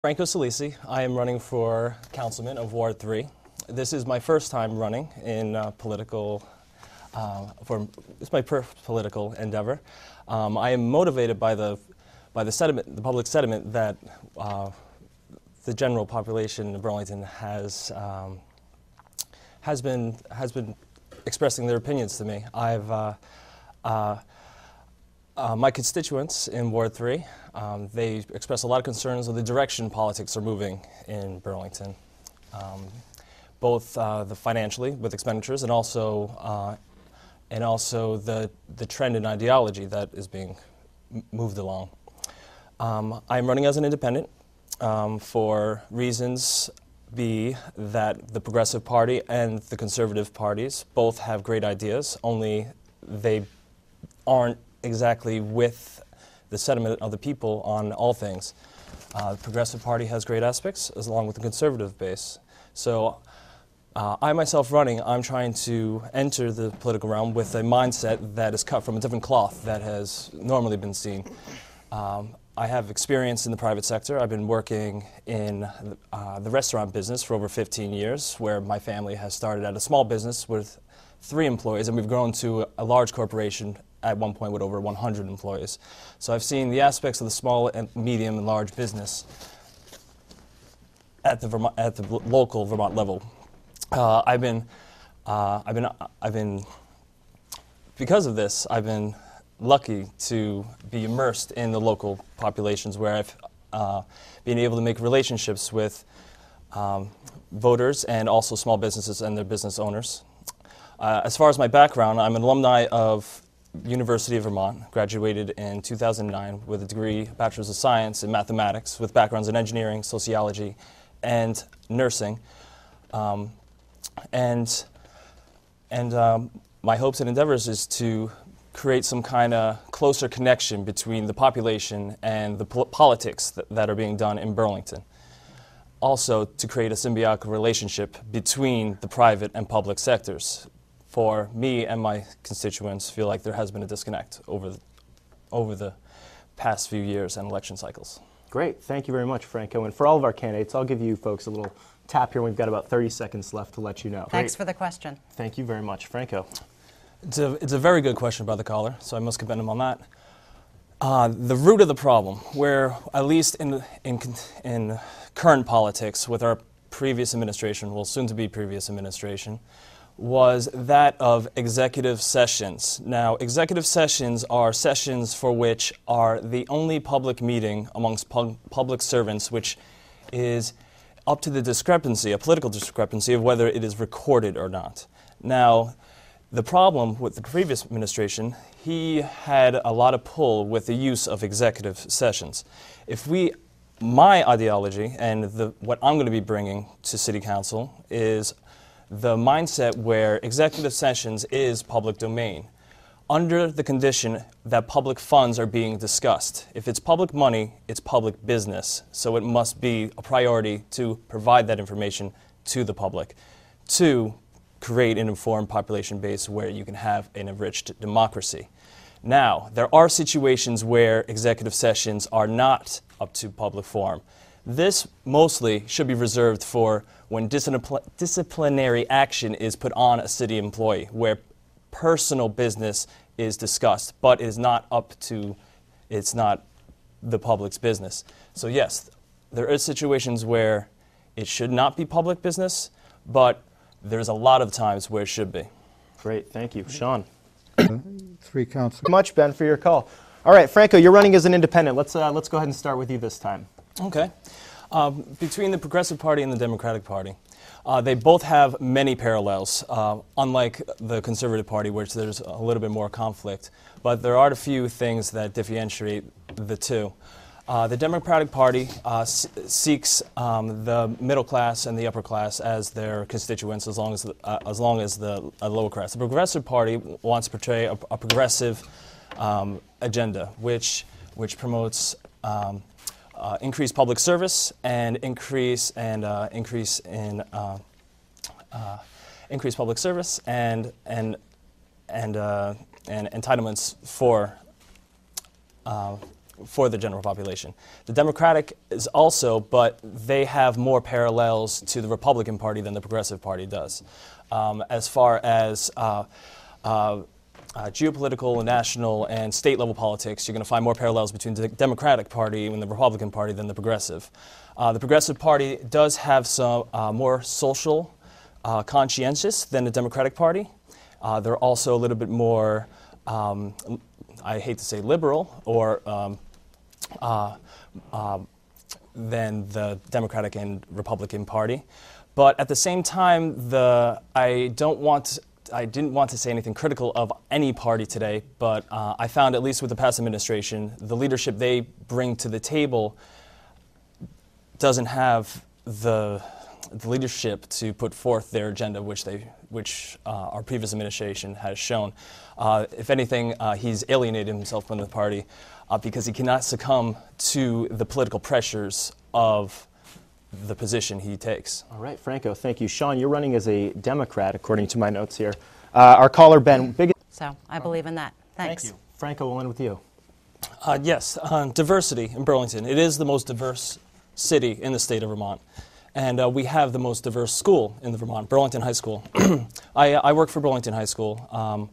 Franco Salese. I am running for councilman of Ward 3. This is my first time running in uh, political, uh, for, it's my first political endeavor. Um, I am motivated by the, by the the public sentiment that uh, the general population of Burlington has, um, has, been, has been expressing their opinions to me. I've, uh, my constituents in Ward 3, um, they express a lot of concerns of the direction politics are moving in Burlington, um, both uh, the financially with expenditures and also, uh, and also the, the trend in ideology that is being moved along. Um, I'm running as an independent um, for reasons be that the Progressive Party and the Conservative parties both have great ideas, only they aren't exactly with the sentiment of the people on all things. Uh, the Progressive Party has great aspects, as along with the conservative base. So, uh, I myself running, I'm trying to enter the political realm with a mindset that is cut from a different cloth that has normally been seen. Um, I have experience in the private sector. I've been working in uh, the restaurant business for over 15 years, where my family has started at a small business with three employees, and we've grown to a large corporation at one point with over 100 employees. So I've seen the aspects of the small and medium and large business at the, at the local Vermont level. Uh, I've been, uh, I've been, I've been, because of this, I've been lucky to be immersed in the local populations where I've uh, been able to make relationships with um, voters and also small businesses and their business owners. Uh, as far as my background, I'm an alumni of University of Vermont, graduated in 2009 with a degree, Bachelor's of Science in Mathematics, with backgrounds in engineering, sociology, and nursing. Um, and and um, my hopes and endeavors is to create some kind of closer connection between the population and the pol- politics that, that are being done in Burlington. Also, to create a symbiotic relationship between the private and public sectors, for me and my constituents feel like there has been a disconnect over the, over the past few years and election cycles. Great. Thank you very much, Franco. And for all of our candidates, I'll give you folks a little tap here. We've got about 30 seconds left to let you know. Thanks Great. for the question. Thank you very much, Franco. It's a, it's a very good question by the caller, so I must commend him on that. Uh, the root of the problem, where at least in, in, in current politics with our previous administration, well, soon to be previous administration, was that of executive sessions. Now, executive sessions are sessions for which are the only public meeting amongst public servants which is up to the discrepancy, a political discrepancy of whether it is recorded or not. Now, the problem with the previous administration, he had a lot of pull with the use of executive sessions. If we, my ideology and the, what I'm going to be bringing to City Council is the mindset where executive sessions is public domain under the condition that public funds are being discussed. If it's public money, it's public business, so it must be a priority to provide that information to the public. To create an informed population base where you can have an enriched democracy. Now, there are situations where executive sessions are not up to public forum. This mostly should be reserved for when disciplinary action is put on a city employee, where personal business is discussed, but is not up to, it's not the public's business. So, yes, there are situations where it should not be public business, but there's a lot of times where it should be. Great, thank you. Sean. Three council. Much, Ben, for your call. All right, Franco, you're running as an independent. Let's, uh, let's go ahead and start with you this time. Okay. Um, between the Progressive Party and the Democratic Party, uh, they both have many parallels, uh, unlike the Conservative Party, which there's a little bit more conflict. But there are a few things that differentiate the two. Uh, the Democratic Party uh, seeks um, the middle class and the upper class as their constituents, as long as the, uh, as long as the uh, lower class. The Progressive Party wants to portray a, a progressive um, agenda, which which promotes um, uh, increase public service and increase and uh, increase in uh, uh increase public service and and and uh, and entitlements for uh, for the general population. The Democratic is also, but they have more parallels to the Republican Party than the Progressive Party does. Um, as far as uh, geopolitical, national, and state level politics, you're going to find more parallels between the Democratic Party and the Republican Party than the Progressive. Uh, the Progressive Party does have some uh, more social uh, conscientious than the Democratic Party. Uh, they're also a little bit more, um, I hate to say liberal, or um, uh, than the Democratic and Republican Party. But at the same time, the, I don't want I didn't want to say anything critical of any party today, but uh, I found, at least with the past administration, the leadership they bring to the table doesn't have the, the leadership to put forth their agenda, which, they, which uh, our previous administration has shown. Uh, if anything, uh, he's alienated himself from the party uh, because he cannot succumb to the political pressures of the position he takes. All right, Franco, thank you. Sean, you're running as a Democrat, according to my notes here. Uh, our caller, Ben, big. So I believe in that. Thanks. Thank you. Franco, we'll end with you. Uh, yes, uh, diversity in Burlington. It is the most diverse city in the state of Vermont. And uh, we have the most diverse school in the Vermont, Burlington High School. I, I, work for Burlington High School, um,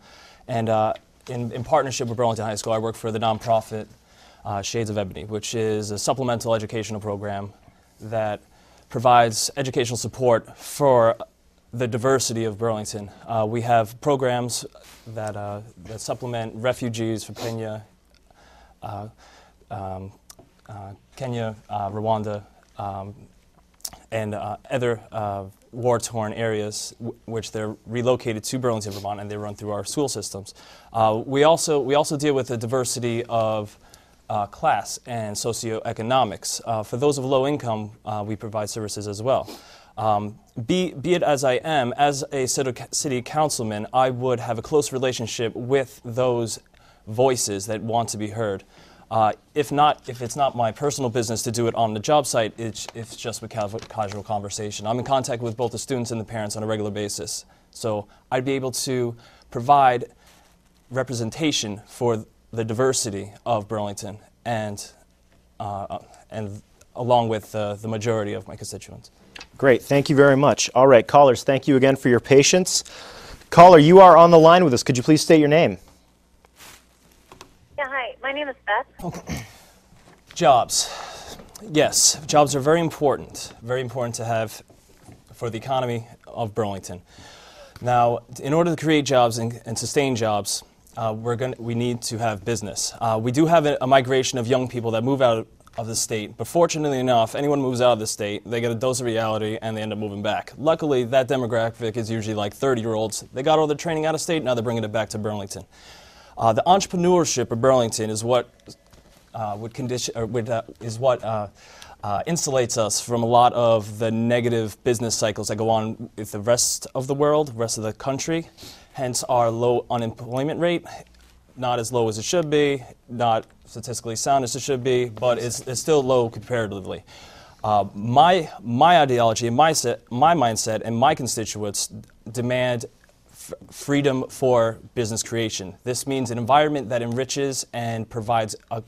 and uh, in, in, partnership with Burlington High School, I work for the nonprofit uh, Shades of Ebony, which is a supplemental educational program that provides educational support for the diversity of Burlington. Uh, we have programs that, uh, that supplement refugees from Kenya, uh, um, uh, Kenya, uh, Rwanda, um, and uh, other war-torn areas, which they're relocated to Burlington, Vermont, and they run through our school systems. we also we also deal with the diversity of uh, class and socioeconomics. Uh, for those of low income, uh, we provide services as well. Um, be, be it as I am, as a city councilman, I would have a close relationship with those voices that want to be heard. Uh, if not, if it's not my personal business to do it on the job site, it's, it's just with casual conversation. I'm in contact with both the students and the parents on a regular basis. So I'd be able to provide representation for the diversity of Burlington and, uh, and along with uh, the majority of my constituents. Great, thank you very much. All right, callers, thank you again for your patience. Caller, you are on the line with us. Could you please state your name? Yeah, hi. My name is Beth. Okay. Jobs. Yes, jobs are very important. Very important to have for the economy of Burlington. Now, in order to create jobs and, and sustain jobs, uh, we're going we need to have business. Uh, we do have a, a, migration of young people that move out of the state, but fortunately enough, anyone moves out of the state, they get a dose of reality and they end up moving back. Luckily, that demographic is usually like 30 year olds. They got all their training out of state, now they're bringing it back to Burlington. Uh, the entrepreneurship of Burlington is what uh, would condition, would, uh, is what uh, insulates us from a lot of the negative business cycles that go on with the rest of the world, rest of the country hence our low unemployment rate. Not as low as it should be, not statistically sound as it should be, but it's, it's still low comparatively. Uh, my, my ideology, my, set, my mindset, and my constituents demand freedom for business creation. This means an environment that enriches and provides a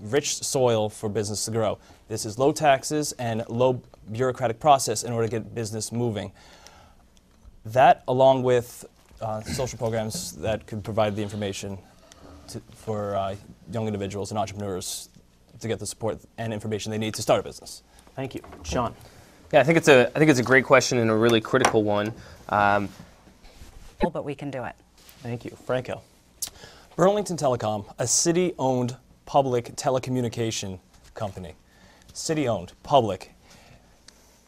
rich soil for business to grow. This is low taxes and low bureaucratic process in order to get business moving. That, along with uh, social programs that could provide the information to, for uh, young individuals and entrepreneurs to get the support and information they need to start a business. Thank you, Sean. Yeah, I think it's a I think it's a great question and a really critical one. Um, but we can do it. Thank you, Franco. Burlington Telecom, a city-owned public telecommunication company, city-owned, public.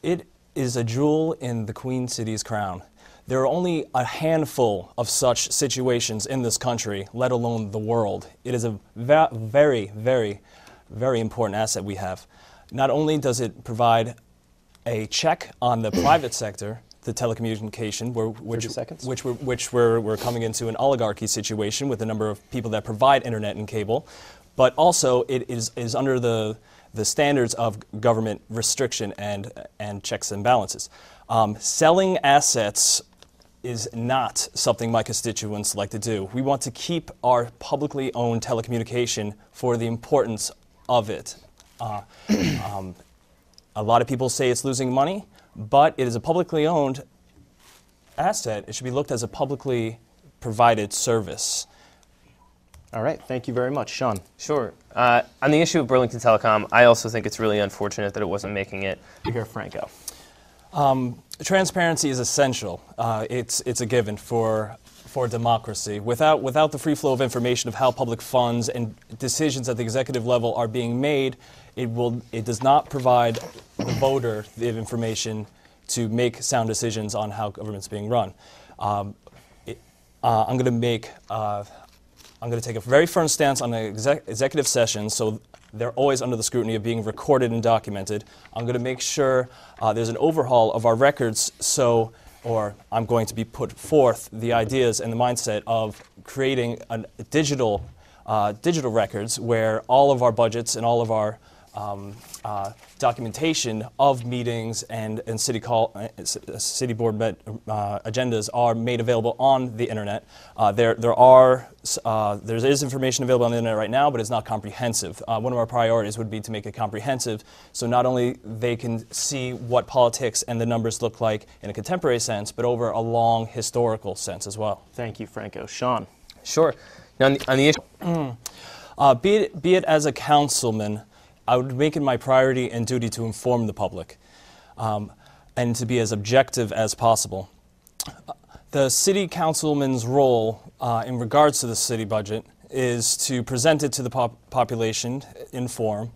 It is a jewel in the Queen City's crown. There are only a handful of such situations in this country, let alone the world. It is a very, very, very important asset we have. Not only does it provide a check on the private sector, the telecommunication, where, which, which, we're, which we're, we're coming into an oligarchy situation with the number of people that provide internet and cable, but also it is, is under the, the standards of government restriction and, and checks and balances. Um, selling assets is not something my constituents like to do. We want to keep our publicly owned telecommunication for the importance of it. Uh, um, a lot of people say it's losing money, but it is a publicly owned asset. It should be looked at as a publicly provided service. All right, thank you very much. Sean? Sure. Uh, on the issue of Burlington Telecom, I also think it's really unfortunate that it wasn't making it. You hear Franco. Transparency is essential. Uh, it's, it's a given for, for democracy. Without, without the free flow of information of how public funds and decisions at the executive level are being made, it, will, it does not provide the voter the information to make sound decisions on how government's being run. Um, it, uh, I'm going to make uh, I'm going to take a very firm stance on the exec- executive session, so they're always under the scrutiny of being recorded and documented. I'm going to make sure uh, there's an overhaul of our records, so, or I'm going to be put forth the ideas and the mindset of creating a digital, uh, digital records where all of our budgets and all of our um, uh, documentation of meetings and, and city call, uh, uh, city board met, uh, agendas are made available on the internet. Uh, there, there are uh, there is information available on the internet right now, but it's not comprehensive. Uh, one of our priorities would be to make it comprehensive, so not only they can see what politics and the numbers look like in a contemporary sense, but over a long historical sense as well. Thank you, Franco. Sean? Sure. Now, on the, on the issue, Uh, be, it, be it as a councilman, I would make it my priority and duty to inform the public um, and to be as objective as possible. The city councilman's role uh, in regards to the city budget is to present it to the pop- population in form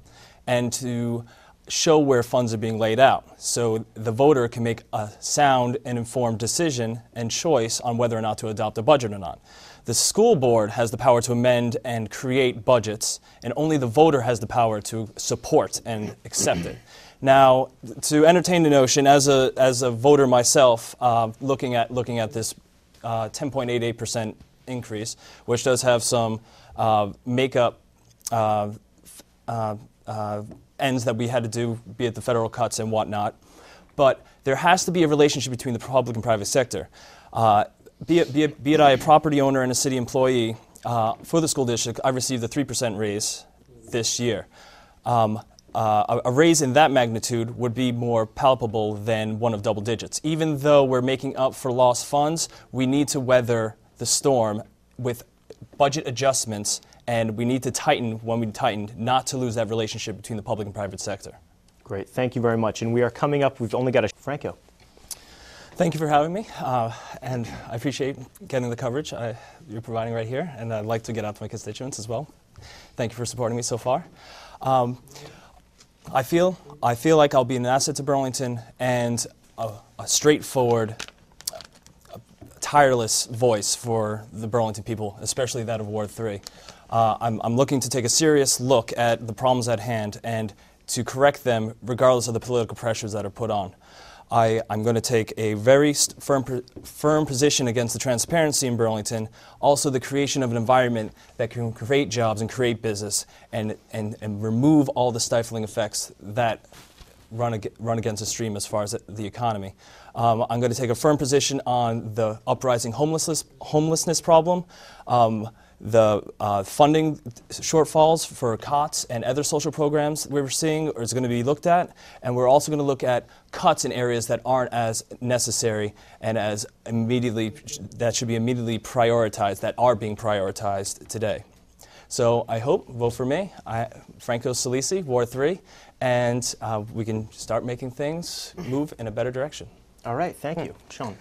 and to show where funds are being laid out so the voter can make a sound and informed decision and choice on whether or not to adopt a budget or not. The school board has the power to amend and create budgets, and only the voter has the power to support and accept it. Now, to entertain the notion, as a, as a voter myself, uh, looking, at, looking at this uh, 10.88% increase, which does have some uh, makeup uh, uh, uh, ends that we had to do, be it the federal cuts and whatnot. But there has to be a relationship between the public and private sector. Uh, be, it, be, it, be it I a property owner and a city employee uh, for the school district, I received a 3% raise this year. Um, uh, a, a raise in that magnitude would be more palpable than one of double digits. Even though we're making up for lost funds, we need to weather the storm with budget adjustments, and we need to tighten when we tighten, not to lose that relationship between the public and private sector. Great, thank you very much. And we are coming up, we've only got a Franco. Thank you for having me, uh, and I appreciate getting the coverage I, you're providing right here, and I'd like to get out to my constituents as well. Thank you for supporting me so far. Um, I feel I feel like I'll be an asset to Burlington and a, a straightforward, a tireless voice for the Burlington people, especially that of Ward 3. Uh, I'm, I'm looking to take a serious look at the problems at hand and to correct them regardless of the political pressures that are put on. I, I'm going to take a very firm, firm position against the transparency in Burlington, also the creation of an environment that can create jobs and create business and, and, and remove all the stifling effects that run, ag- run against the stream as far as the economy. Um, I'm going to take a firm position on the uprising homelessness, homelessness problem. Um, the uh, funding shortfalls for COTS and other social programs we're seeing is going to be looked at, and we're also going to look at cuts in areas that aren't as necessary and as immediately that should be immediately prioritized that are being prioritized today. So I hope vote for me, I, Franco Salese, Ward Three, and uh, we can start making things move in a better direction. All right, thank you. Sean?